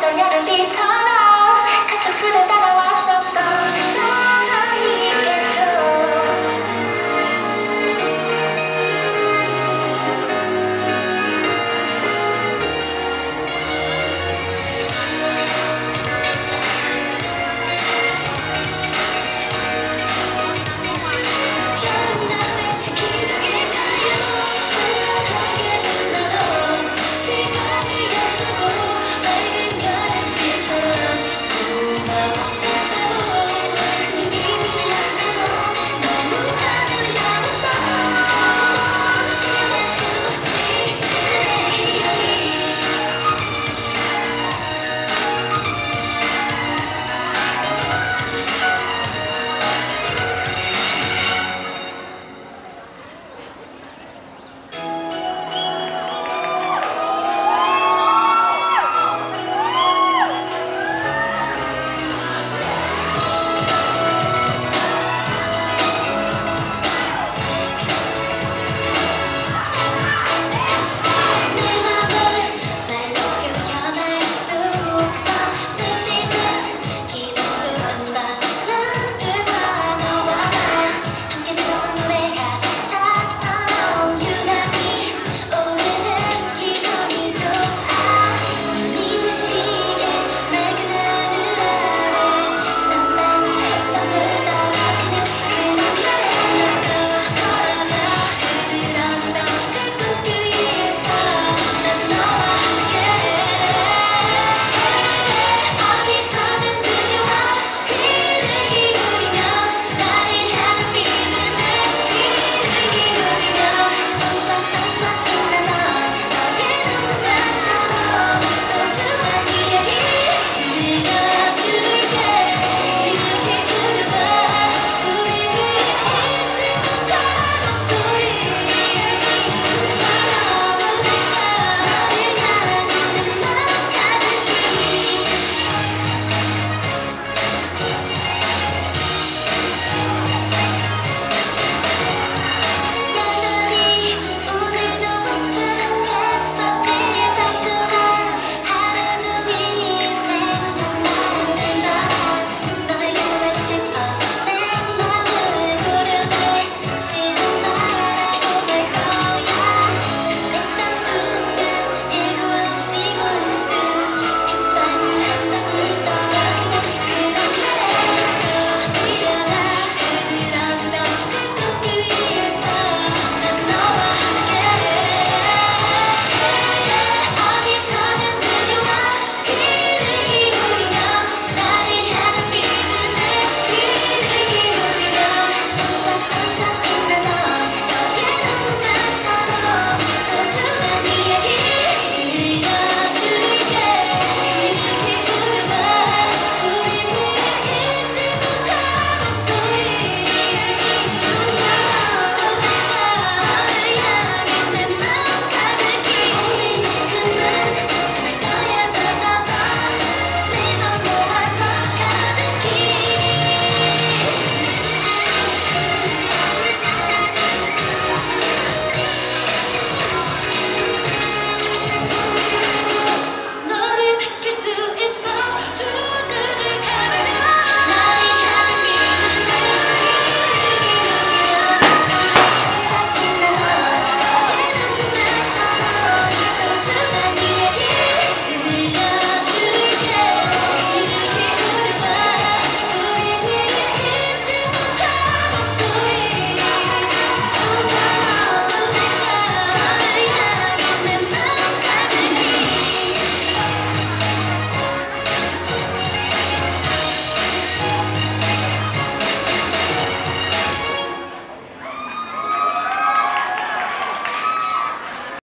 don't you understand?